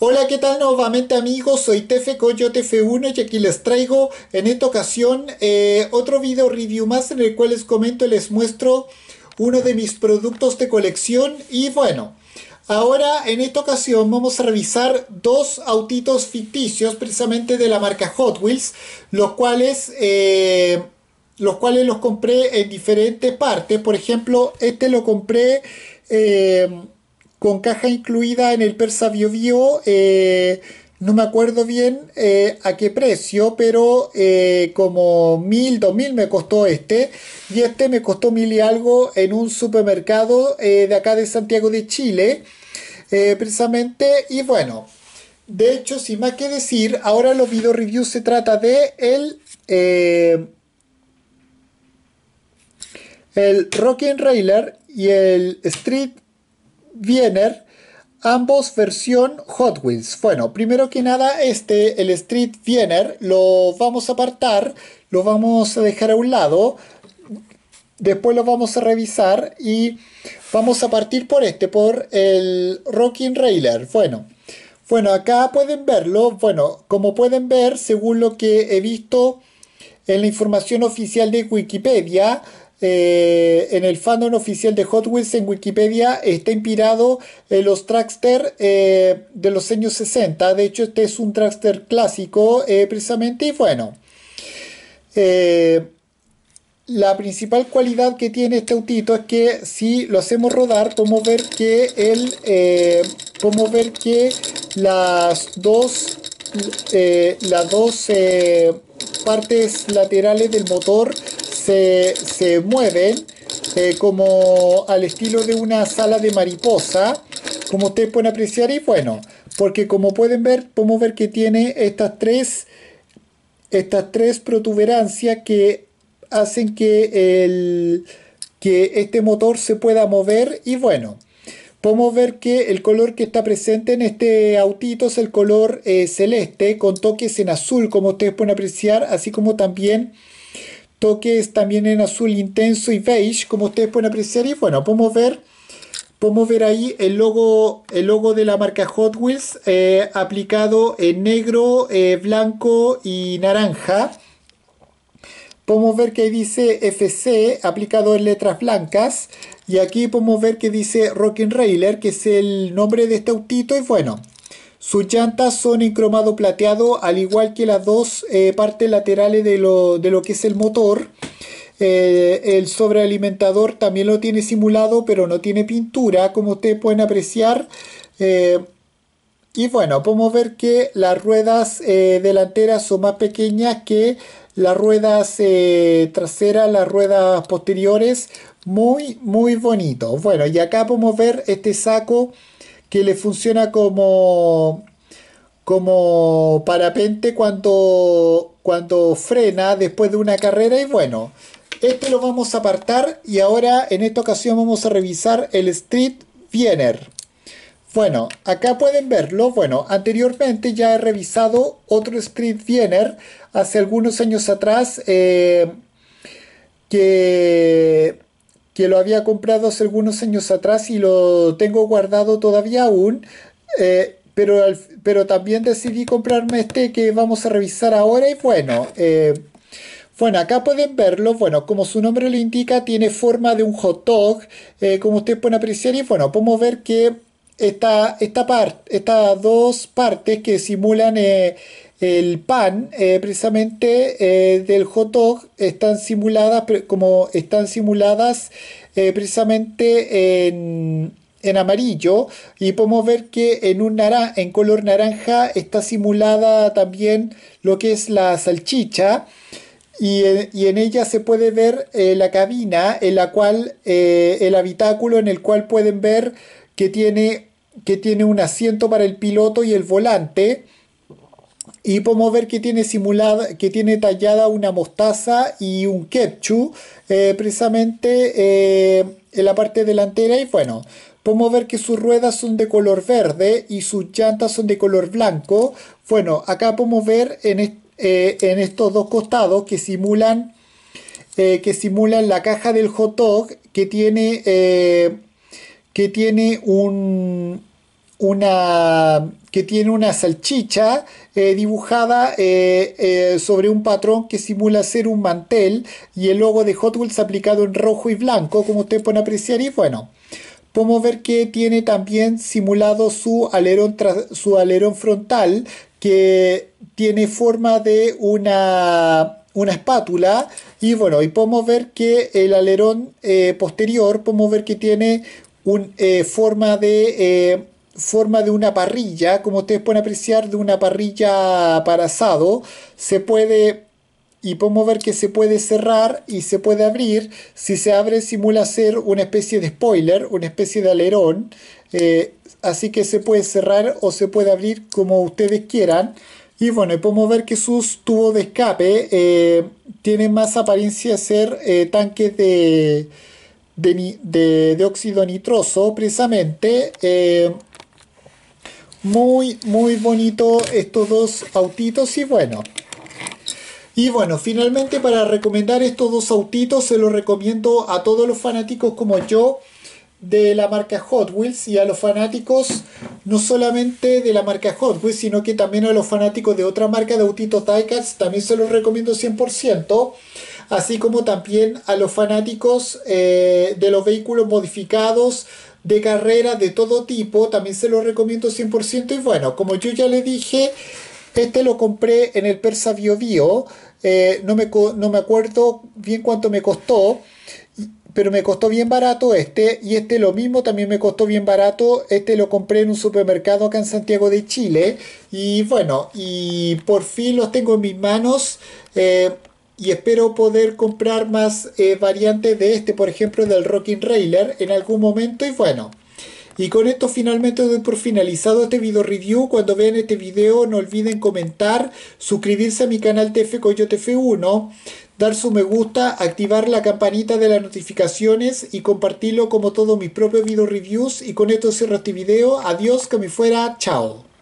Hola, ¿qué tal nuevamente amigos? Soy Tefe Coyote F1 y aquí les traigo en esta ocasión eh, otro video review más en el cual les comento y les muestro uno de mis productos de colección y bueno, ahora en esta ocasión vamos a revisar dos autitos ficticios precisamente de la marca Hot Wheels, los cuales... Eh, los cuales los compré en diferentes partes. Por ejemplo, este lo compré eh, con caja incluida en el Persa Bio Bio. Eh, no me acuerdo bien eh, a qué precio, pero eh, como mil, dos mil me costó este. Y este me costó mil y algo en un supermercado de acá de Santiago de Chile. precisamente, y bueno, de hecho, sin más que decir, ahora los video reviews se trata de el, el Rockin' Railer y el Street Wiener, ambos versión Hot Wheels. Bueno, primero que nada, este, el Street Wiener, lo vamos a apartar, lo vamos a dejar a un lado, después lo vamos a revisar y vamos a partir por este, por el Rocking Railer. Bueno, bueno, acá pueden verlo, bueno, como pueden ver, según lo que he visto en la información oficial de Wikipedia, eh, en el fandom oficial de Hot Wheels en Wikipedia está inspirado en los Trackster eh, de los años 60. De hecho, este es un Trackster clásico eh, precisamente. Y bueno, la principal cualidad que tiene este autito es que si lo hacemos rodar, podemos ver que el, podemos ver que las dos, las dos partes laterales del motor se, mueven eh, como al estilo de una sala de mariposa, como ustedes pueden apreciar. Y bueno, porque como pueden ver, podemos ver que tiene estas tres, estas tres protuberancias que hacen que, el, que este motor se pueda mover. Y bueno, podemos ver que el color que está presente en este autito es el color eh, celeste con toques en azul como ustedes pueden apreciar así como también toques también en azul intenso y beige, como ustedes pueden apreciar. Y bueno, podemos ver, podemos ver ahí el logo, el logo de la marca Hot Wheels eh, aplicado en negro, eh, blanco y naranja. Podemos ver que dice FC aplicado en letras blancas. Y aquí podemos ver que dice Rockin' Railer, que es el nombre de este autito. Y bueno, sus llantas son en cromado plateado, al igual que las dos eh, partes laterales de lo, que es el motor. Eh, el sobrealimentador también lo tiene simulado, pero no tiene pintura, como ustedes pueden apreciar. Eh, y bueno, podemos ver que las ruedas delanteras son más pequeñas que las ruedas traseras, las ruedas posteriores. Muy, muy bonito. Bueno, y acá podemos ver este saco que le funciona como, como parapente cuando, cuando frena después de una carrera y bueno, este lo vamos a apartar y ahora en esta ocasión vamos a revisar el Street Wiener. Bueno, acá pueden verlo. Bueno, anteriormente ya he revisado otro Street Wiener hace algunos años atrás eh, que que lo había comprado hace algunos años atrás y lo tengo guardado todavía aún. Eh, pero, pero también decidí comprarme este que vamos a revisar ahora y bueno, eh, bueno, acá pueden verlo, bueno, como su nombre lo indica, tiene forma de un hot dog, eh, como ustedes pueden apreciar y bueno, podemos ver que esta, esta parte, estas dos partes que simulan el pan eh, precisamente eh, del hot dog están simuladas como están simuladas eh, precisamente en, amarillo. Y podemos ver que en un en color naranja está simulada también lo que es la salchicha. Y, y en ella se puede ver la cabina en la cual el habitáculo en el cual pueden ver que tiene que tiene un asiento para el piloto y el volante y podemos ver que tiene simulada, que tiene tallada una mostaza y un ketchup eh, precisamente eh, en la parte delantera. Y bueno, podemos ver que sus ruedas son de color verde y sus llantas son de color blanco. Bueno, acá podemos ver en, eh, en estos dos costados que simulan, que simulan la caja del hot dog que tiene, que tiene un, una que tiene una salchicha eh, dibujada eh, sobre un patrón que simula ser un mantel y el logo de Hot Wheels aplicado en rojo y blanco como ustedes pueden apreciar y bueno podemos ver que tiene también simulado su alerón, su alerón frontal que tiene forma de una, una espátula y bueno y podemos ver que el alerón posterior podemos ver que tiene un, forma de forma de una parrilla, como ustedes pueden apreciar, de una parrilla para asado. Se puede, y podemos ver que se puede cerrar y se puede abrir. Si se abre, simula ser una especie de spoiler, una especie de alerón. Eh, así que se puede cerrar o se puede abrir como ustedes quieran. Y bueno, podemos ver que sus tubos de escape eh, tienen más apariencia de ser eh, tanques de, de, de, óxido nitroso, precisamente. Muy, muy bonito estos dos autitos y bueno. Y bueno, finalmente para recomendar estos dos autitos se los recomiendo a todos los fanáticos como yo de la marca Hot Wheels y a los fanáticos no solamente de la marca Hot Wheels, sino que también a los fanáticos de otra marca de autitos diecast, también se los recomiendo 100%, así como también a los fanáticos eh, de los vehículos modificados, de carrera de todo tipo, también se lo recomiendo 100% y bueno, como yo ya le dije, este lo compré en el Persa Bio Bio, eh, no, me, no me acuerdo bien cuánto me costó, pero me costó bien barato este y este lo mismo también me costó bien barato. Este lo compré en un supermercado acá en Santiago de Chile. Y bueno y por fin los tengo en mis manos. Eh, y espero poder comprar más eh, variantes de este, por ejemplo del Rocking Railer en algún momento y bueno. Y con esto finalmente doy por finalizado este video review. Cuando vean este video no olviden comentar, suscribirse a mi canal TF Coyote F1, dar su me gusta, activar la campanita de las notificaciones y compartirlo como todos mis propios video reviews. Y con esto cierro este video. Adiós, que me fuera. Chao.